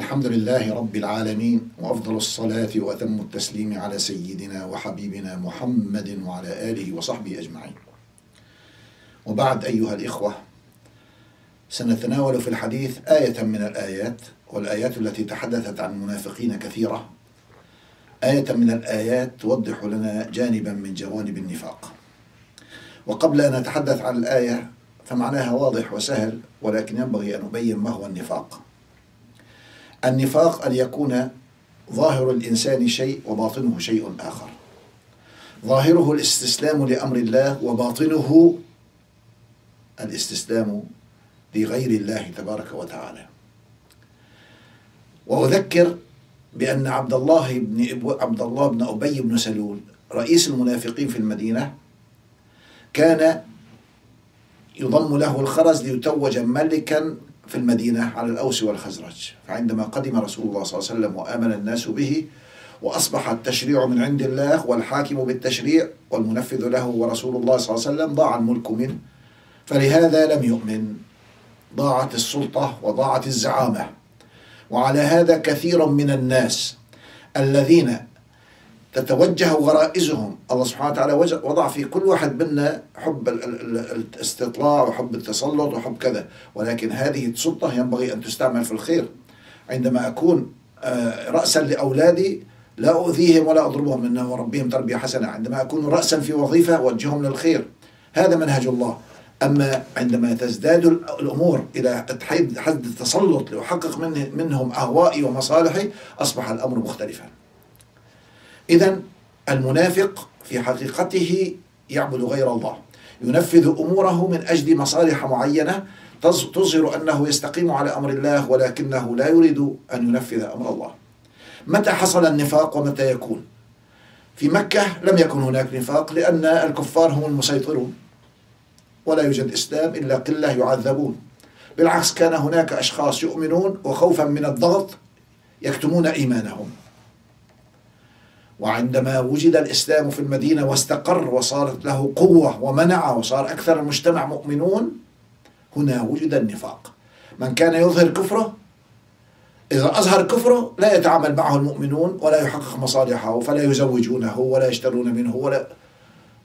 الحمد لله رب العالمين وأفضل الصلاة وأتم التسليم على سيدنا وحبيبنا محمد وعلى آله وصحبه أجمعين. وبعد أيها الإخوة سنتناول في الحديث آية من الآيات والآيات التي تحدثت عن المنافقين كثيرة. آية من الآيات توضح لنا جانبا من جوانب النفاق. وقبل أن نتحدث عن الآية فمعناها واضح وسهل ولكن ينبغي أن نبين ما هو النفاق. النفاق أن يكون ظاهر الإنسان شيء وباطنه شيء آخر. ظاهره الاستسلام لأمر الله وباطنه الاستسلام لغير الله تبارك وتعالى. وأذكر بأن عبد الله بن عبد الله بن أبي بن سلول رئيس المنافقين في المدينة كان يضم له الخرز ليتوج ملكا في المدينة على الأوس والخزرج. فعندما قدم رسول الله صلى الله عليه وسلم وآمن الناس به وأصبح التشريع من عند الله والحاكم بالتشريع والمنفذ له ورسول الله صلى الله عليه وسلم ضاع الملك منه فلهذا لم يؤمن. ضاعت السلطة وضاعت الزعامة. وعلى هذا كثير من الناس الذين تتوجه غرائزهم. الله سبحانه وتعالى وضع في كل واحد منا حب الاستطلاع وحب التسلط وحب كذا. ولكن هذه السلطة ينبغي أن تستعمل في الخير. عندما أكون رأسا لأولادي لا أؤذيهم ولا أضربهم. إن وربهم تربية حسنة. عندما أكون رأسا في وظيفة أوجههم للخير. هذا منهج الله. أما عندما تزداد الأمور إلى حد التسلط لأحقق منهم أهوائي ومصالحي أصبح الأمر مختلفا. إذا المنافق في حقيقته يعبد غير الله. ينفذ أموره من أجل مصالح معينة تظهر أنه يستقيم على أمر الله ولكنه لا يريد أن ينفذ أمر الله. متى حصل النفاق ومتى يكون؟ في مكة لم يكن هناك نفاق لأن الكفار هم المسيطرون. ولا يوجد إسلام إلا قلة يعذبون. بالعكس كان هناك أشخاص يؤمنون وخوفا من الضغط يكتمون إيمانهم. وعندما وجد الإسلام في المدينة واستقر وصارت له قوة ومنع وصار أكثر المجتمع مؤمنون هنا وجد النفاق. من كان يظهر كفره إذا أظهر كفره لا يتعامل معه المؤمنون ولا يحقق مصالحه فلا يزوجونه ولا يشترون منه ولا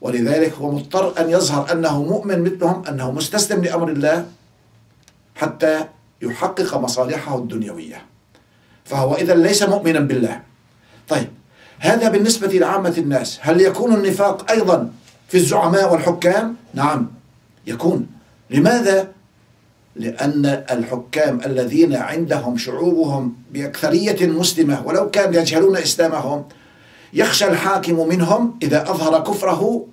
ولذلك هو مضطر أن يظهر أنه مؤمن مثلهم أنه مستسلم لأمر الله حتى يحقق مصالحه الدنيوية. فهو إذا ليس مؤمنا بالله. طيب هذا بالنسبة لعامة الناس هل يكون النفاق أيضا في الزعماء والحكام؟ نعم يكون لماذا؟ لأن الحكام الذين عندهم شعوبهم بأكثرية مسلمة ولو كانوا يجهلون إسلامهم يخشى الحاكم منهم إذا أظهر كفره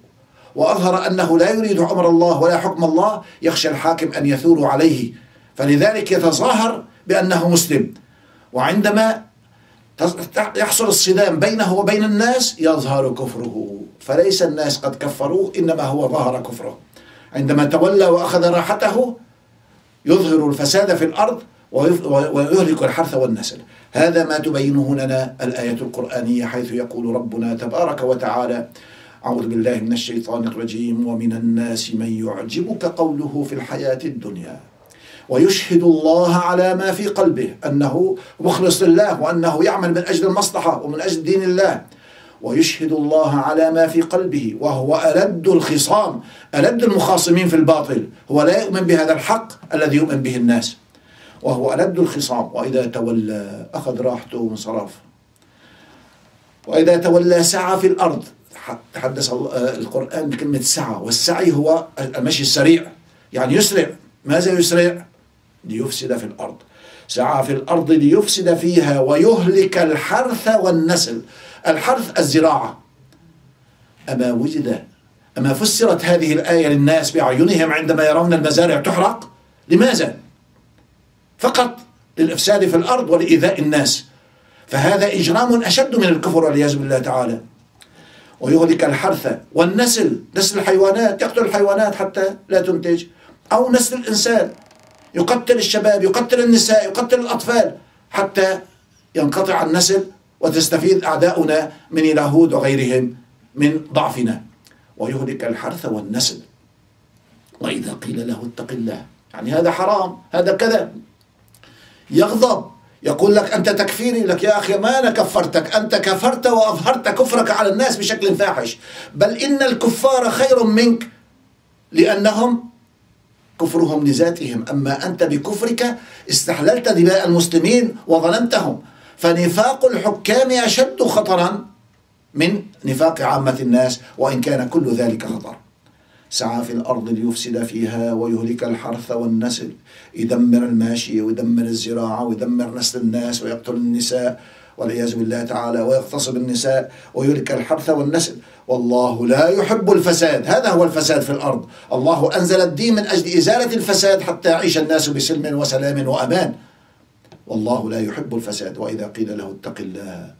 وأظهر أنه لا يريد أمر الله ولا حكم الله يخشى الحاكم أن يثور عليه فلذلك يتظاهر بأنه مسلم وعندما يحصل الصدام بينه وبين الناس يظهر كفره. فليس الناس قد كفروه إنما هو ظهر كفره. عندما تولى وأخذ راحته يظهر الفساد في الأرض ويهلك الحرث والنسل. هذا ما تبينه لنا الآية القرآنية حيث يقول ربنا تبارك وتعالى أعوذ بالله من الشيطان الرجيم ومن الناس من يعجبك قوله في الحياة الدنيا. ويشهد الله على ما في قلبه أنه مخلص لله وأنه يعمل من أجل المصلحة ومن أجل دين الله. ويشهد الله على ما في قلبه وهو ألد الخصام ألد المخاصمين في الباطل. هو لا يؤمن بهذا الحق الذي يؤمن به الناس. وهو ألد الخصام. وإذا تولى أخذ راحته وانصرف. وإذا تولى سعى في الأرض. تحدث القرآن بكلمة سعى. والسعي هو المشي السريع يعني يسرع. ماذا يسرع؟ ليفسد في الأرض. سعى في الأرض ليفسد فيها ويهلك الحرث والنسل. الحرث الزراعة. أما وجد أما فسرت هذه الآية للناس بأعينهم عندما يرون المزارع تحرق؟ لماذا؟ فقط للإفساد في الأرض ولإيذاء الناس. فهذا إجرام أشد من الكفر والعياذ بالله تعالى. ويهلك الحرث والنسل. نسل الحيوانات يقتل الحيوانات حتى لا تنتج. أو نسل الإنسان. يقتل الشباب يقتل النساء يقتل الأطفال حتى ينقطع النسل وتستفيد أعداؤنا من اليهود وغيرهم من ضعفنا. ويهلك الحرث والنسل. وإذا قيل له اتق الله. يعني هذا حرام هذا كذا. يغضب يقول لك أنت تكفيري لك يا أخي ما أنا كفرتك أنت كفرت وأظهرت كفرك على الناس بشكل فاحش. بل إن الكفار خير منك لأنهم كفرهم لذاتهم. أما أنت بكفرك استحللت دماء المسلمين وظلمتهم. فنفاق الحكام أشد خطرا من نفاق عامة الناس وإن كان كل ذلك خطر. سعى في الأرض ليفسد فيها ويهلك الحرث والنسل. يدمر الماشية ويدمر الزراعة ويدمر نسل الناس ويقتل النساء والعياذ بالله تعالى ويغتصب النساء ويهلك الحرث والنسل. والله لا يحب الفساد. هذا هو الفساد في الأرض. الله أنزل الدين من أجل إزالة الفساد حتى يعيش الناس بسلم وسلام وأمان. والله لا يحب الفساد. وإذا قيل له اتق الله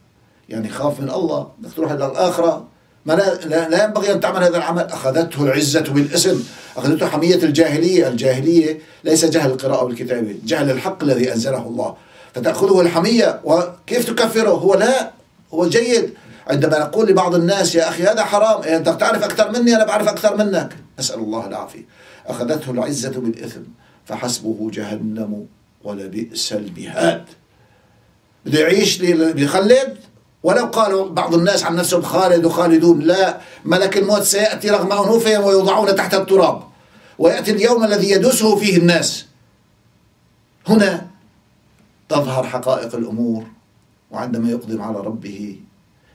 يعني خاف من الله بدك تروح إلى الآخرة. ما لا, لا ينبغي أن تعمل هذا العمل. أخذته العزة بالاسم. أخذته حمية الجاهلية. الجاهلية ليس جهل القراءة والكتابة جهل الحق الذي أنزله الله. فتأخذه الحمية. وكيف تكفره؟ هو لا هو جيد. عندما نقول لبعض الناس يا أخي هذا حرام. إيه أنت تعرف أكثر مني أنا بعرف أكثر منك. أسأل الله العافية. أخذته العزة بالإثم. فحسبه جهنم ولبئس المهاد. بده يعيش بيخلد؟ ولو قالوا بعض الناس عن نفسهم خالد وخالدون لا ملك الموت سيأتي رغم أنوفهم ويوضعون تحت التراب ويأتي اليوم الذي يدوسه فيه الناس. هنا تظهر حقائق الأمور وعندما يقدم على ربه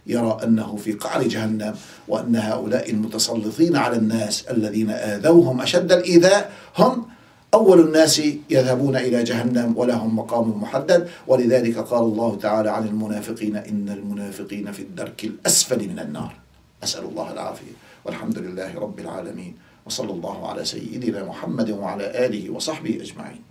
يرى أنه في قعر جهنم وأن هؤلاء المتسلطين على الناس الذين آذوهم أشد الإيذاء هم أول الناس يذهبون إلى جهنم ولهم مقام محدد. ولذلك قال الله تعالى عن المنافقين إن المنافقين في الدرك الأسفل من النار. أسأل الله العافية. والحمد لله رب العالمين. وصلى الله على سيدنا محمد وعلى آله وصحبه أجمعين.